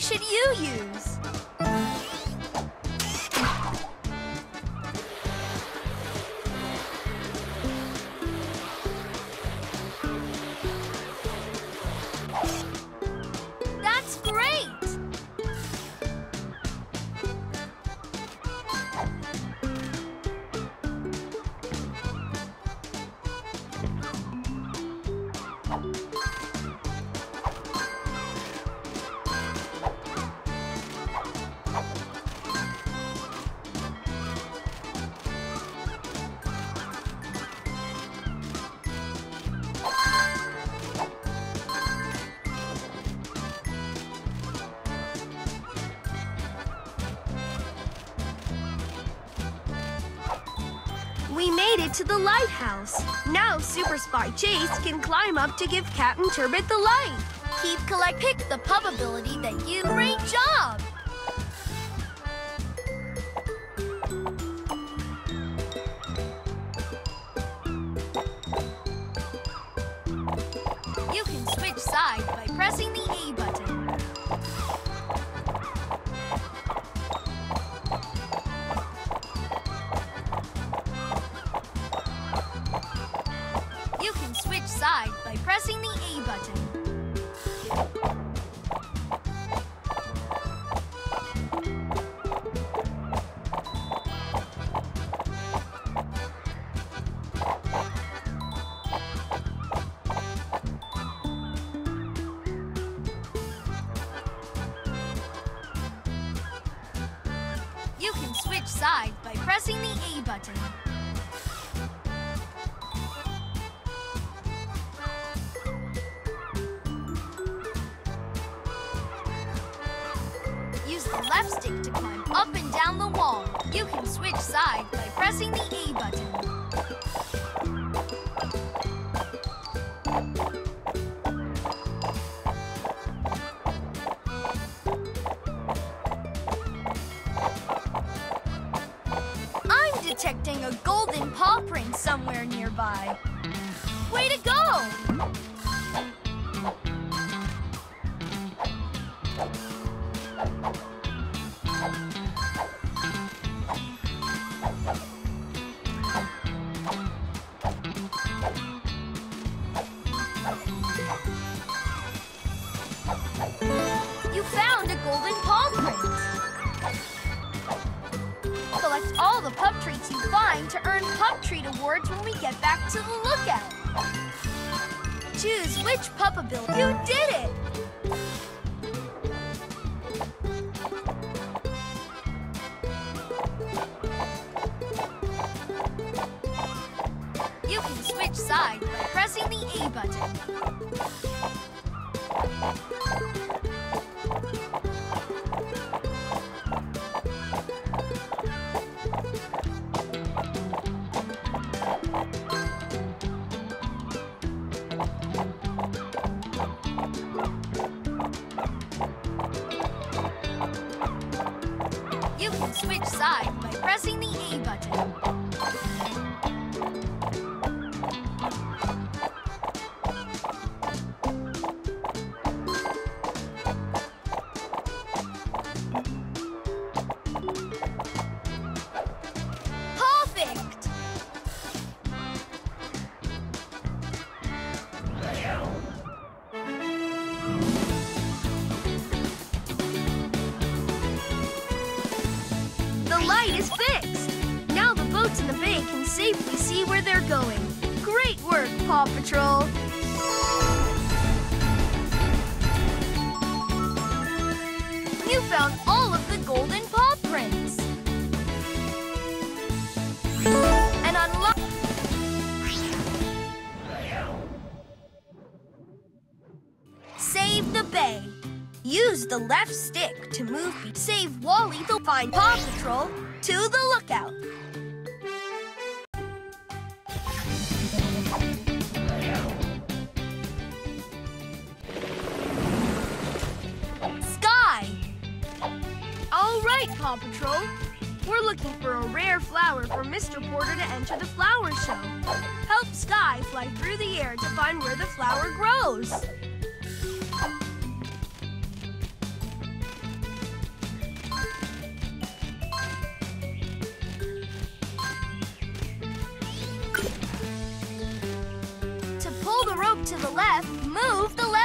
should you use? To the lighthouse. Now Super Spy Chase can climb up to give Captain Turbot the light. Keep collect pick the pub ability that you great job. You can switch sides switch sides by pressing the A button. Use the left stick to climb up and down the wall. You can switch sides by pressing the A button. Way to go! You found a golden paw print. Collect all the pup treats you find to earn pup treat awards when we get back to the lookout. Choose which pup ability. You did it! You can switch sides by pressing the A button. Safely see where they're going. Great work, Paw Patrol. You found all of the golden paw prints. And unlock. Save the bay. Use the left stick to move. Save Wally the find Paw Patrol to the lookout. Paw Patrol. We're looking for a rare flower for Mr. Porter to enter the flower show. Help Skye fly through the air to find where the flower grows. To pull the rope to the left, move the left.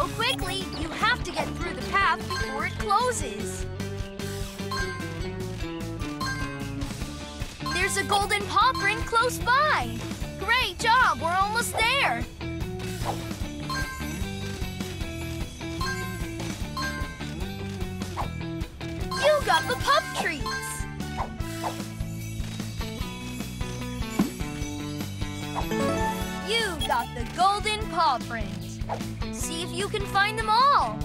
Quickly. You have to get through the path before it closes. There's a golden paw print close by. Great job. We're almost there. You got the pup treats. You got the golden paw print. See if you can find them all.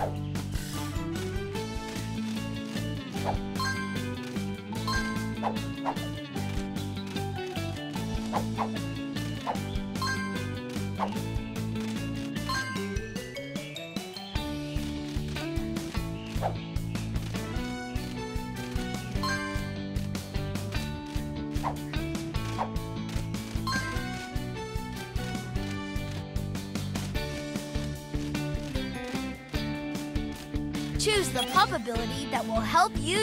Choose that will help you.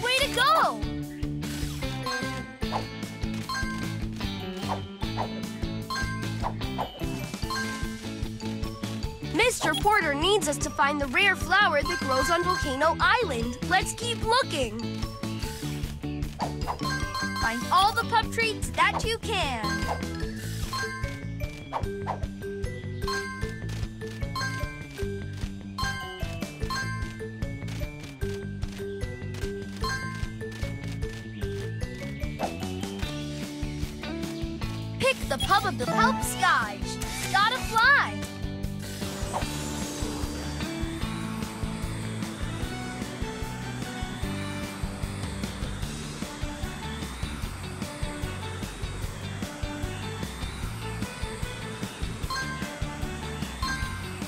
Way to go! Mr. Porter needs us to find the rare flower that grows on Volcano Island. Let's keep looking. Find all the pup treats that you can. Pub of the help Skye. Gotta fly.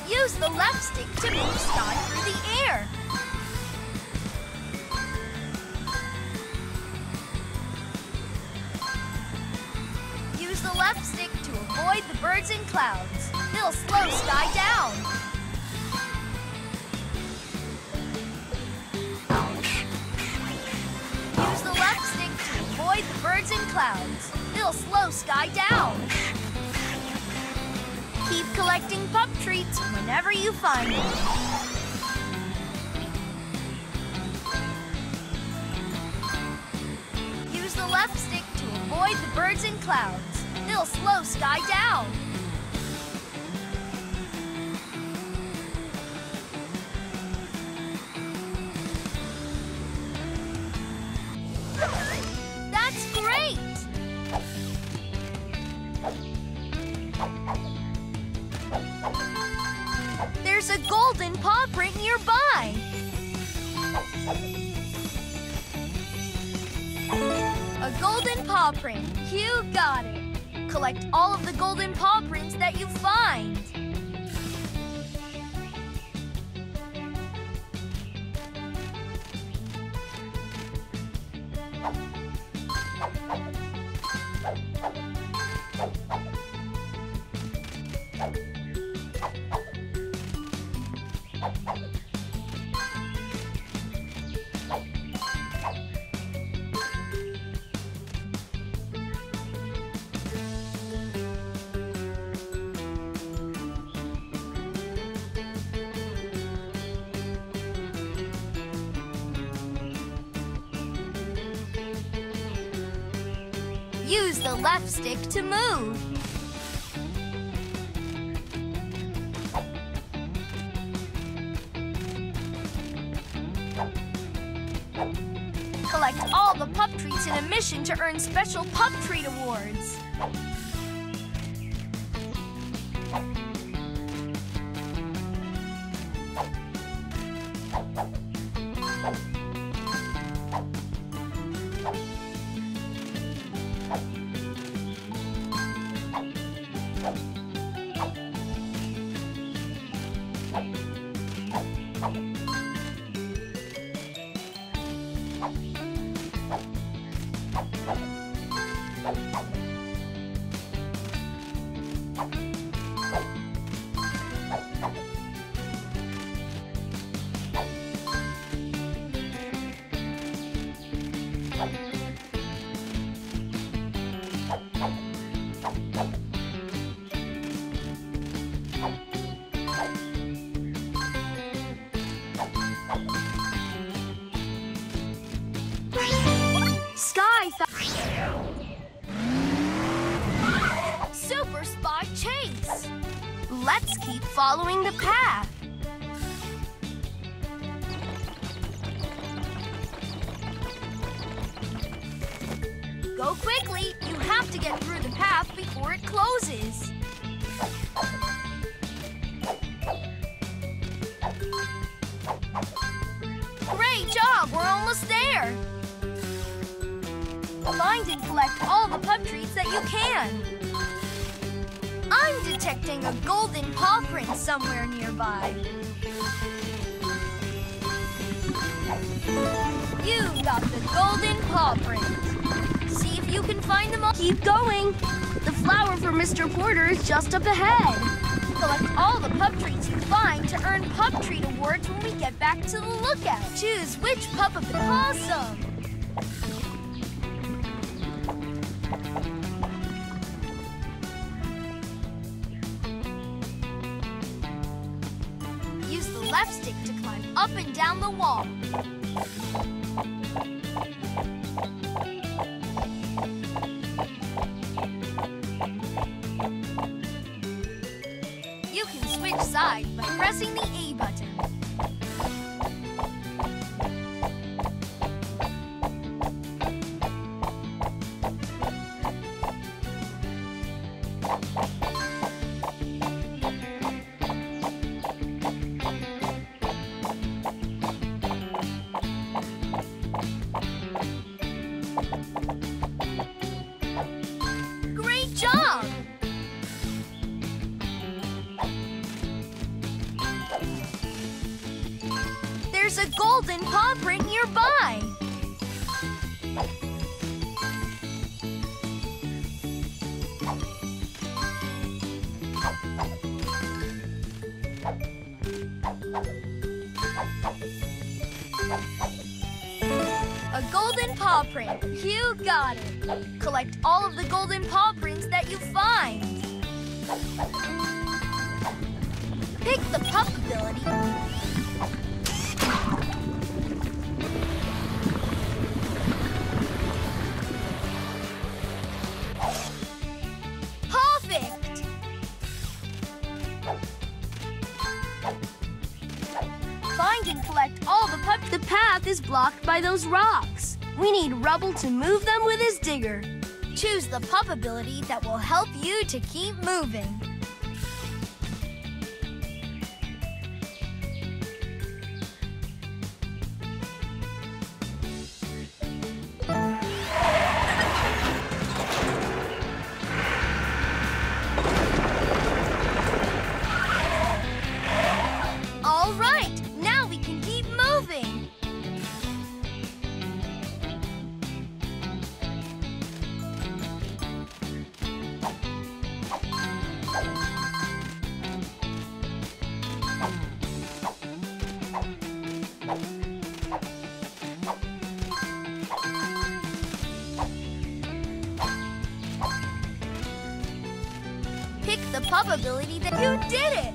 Use the left stick to move Skye Slow Skye down. Use the left stick to avoid the birds and clouds. They'll slow Skye down. Keep collecting pup treats whenever you find them. Use the left stick to avoid the birds and clouds. They'll slow Skye down. There's a golden paw print nearby. A golden paw print. You got it. Collect all of the golden paw prints that you find. Use the left stick to move. Collect all the pup treats in a mission to earn special pup treat awards. Following the path. Go quickly! You have to get through the path before it closes. Great job! We're almost there! Find and collect all the pup treats that you can. I'm detecting a golden paw print somewhere nearby. You've got the golden paw print. See if you can find them all. Keep going. The flower for Mr. Porter is just up ahead. Collect all the pup treats you find to earn pup treat awards when we get back to the lookout. Choose which pup of the awesome. Stick to climb up and down the wall. You can switch sides by pressing the There's a golden paw print nearby. A golden paw print. You got it. Collect all of the golden paw prints that you find. Pick the pup ability. Those rocks. We need Rubble to move them with his digger. Choose the pup ability that will help you to keep moving. Pick the pup ability that you did it.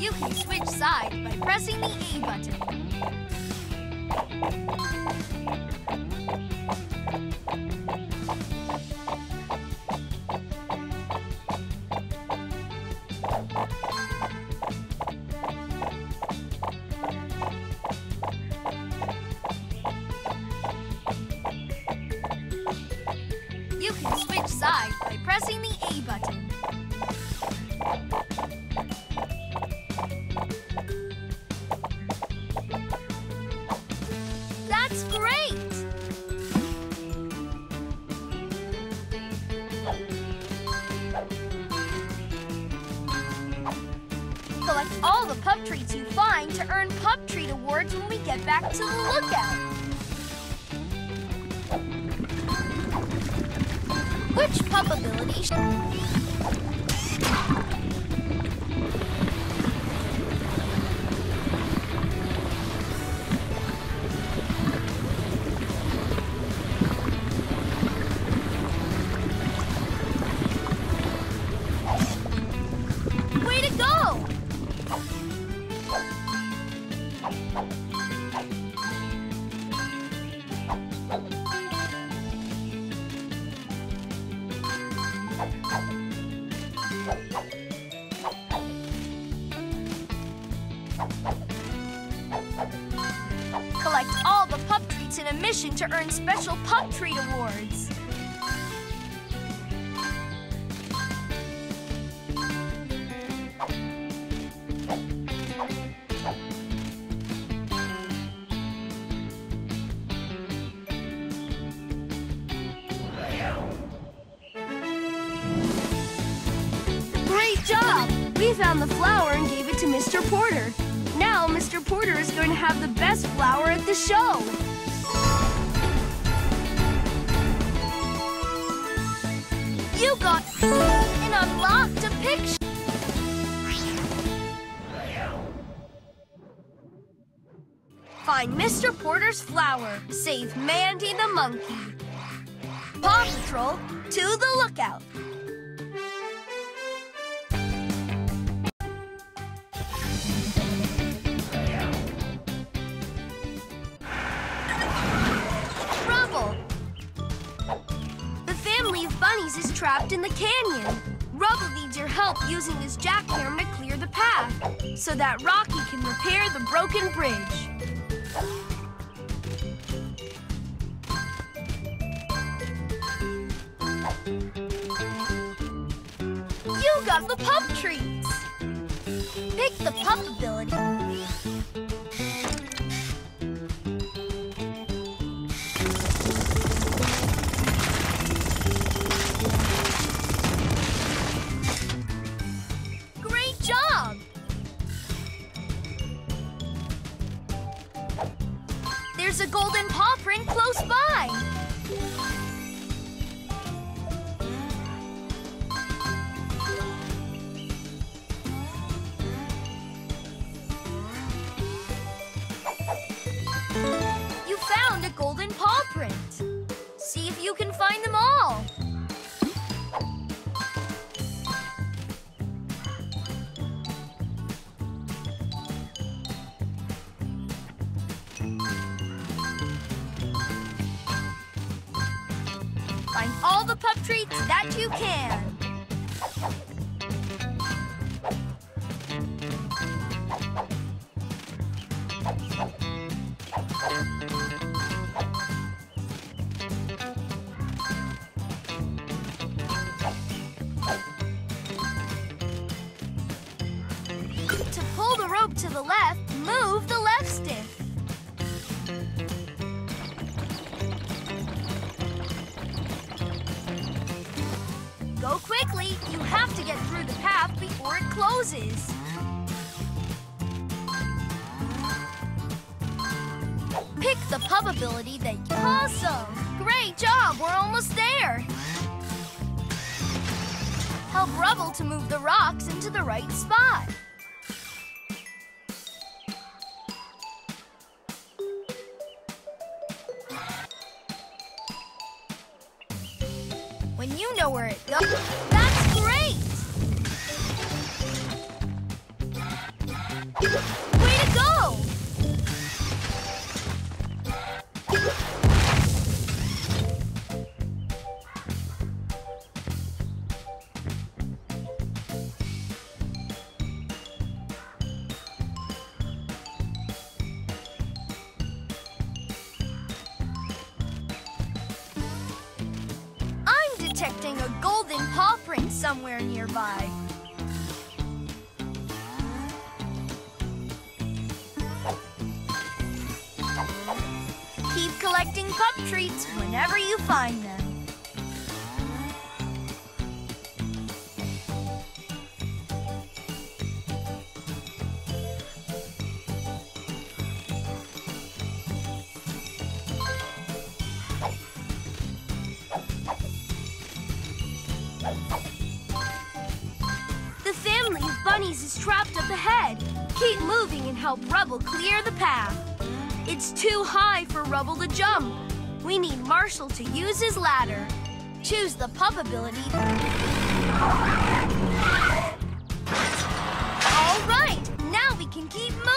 You can switch sides by pressing the A button. Collect all the pup treats you find to earn pup treat awards when we get back to the lookout. Which pup ability? sh- Collect all the pup treats in a mission to earn special pup treat awards. We found the flower and gave it to Mr. Porter. Now Mr. Porter is going to have the best flower at the show. You got and unlocked a picture. Find Mr. Porter's flower. Save Mandy the monkey. Paw Patrol to the lookout. Bunnies is trapped in the canyon. Rubble needs your help using his jackhammer to clear the path so that Rocky can repair the broken bridge. You got the pup treats! Pick the pup ability. There's a golden paw print close by. Ability that. Awesome! Great job! We're almost there! Help Rubble to move the rocks into the right spot. When you know where it goes, detecting a golden paw print somewhere nearby. Keep collecting pup treats whenever you find them. The family of bunnies is trapped up ahead. Keep moving and help Rubble clear the path. It's too high for Rubble to jump. We need Marshall to use his ladder. Choose the pup ability. All right, now we can keep moving.